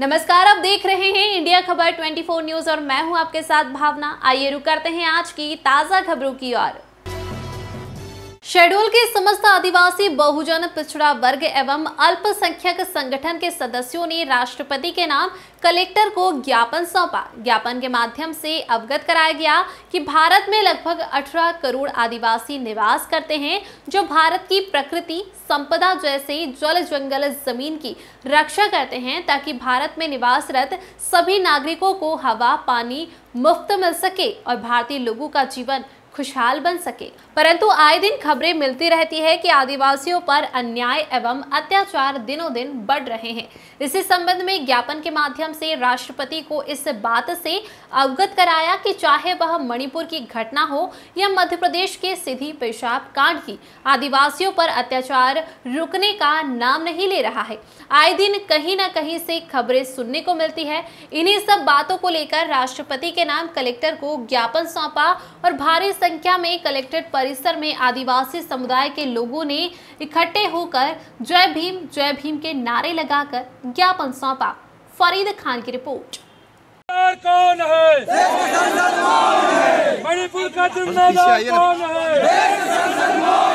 नमस्कार, आप देख रहे हैं इंडिया खबर 24 न्यूज़ और मैं हूँ आपके साथ भावना। आइए रुक करते हैं आज की ताज़ा खबरों की ओर। शेड्यूल के समस्त आदिवासी बहुजन पिछड़ा वर्ग एवं अल्पसंख्यक संगठन के सदस्यों ने राष्ट्रपति के नाम कलेक्टर को ज्ञापन सौंपा। ज्ञापन के माध्यम से अवगत कराया गया कि भारत में लगभग 18 करोड़ आदिवासी निवास करते हैं, जो भारत की प्रकृति, संपदा जैसे जल जंगल ज़मीन की रक्षा करते हैं, ताकि भारत में निवासरत सभी नागरिकों को हवा, पानी मुफ़्त मिल सके और भारतीय लोगों का जीवन खुशहाल बन सके। परंतु आए दिन खबरें मिलती रहती है कि आदिवासियों पर अन्याय एवं अत्याचार दिनों दिन बढ़ रहे हैं। इसी संबंध में ज्ञापन के माध्यम से राष्ट्रपति को इस बात से अवगत कराया कि चाहे वह मणिपुर की घटना हो या मध्य प्रदेश के सिद्धि पेशाब कांड की आदिवासियों पर अत्याचार रुकने का नाम नहीं ले रहा है। आए दिन कहीं ना कहीं से खबरें सुनने को मिलती है। इन्हीं सब बातों को लेकर राष्ट्रपति के नाम कलेक्टर को ज्ञापन सौंपा और भारी संख्या में कलेक्ट्रेट परिसर में आदिवासी समुदाय के लोगों ने इकट्ठे होकर जय भीम जय भीम के नारे लगाकर ज्ञापन सौंपा। फरीद खान की रिपोर्ट। कौन है? मणिपुर का जिम्मेदार कौन है?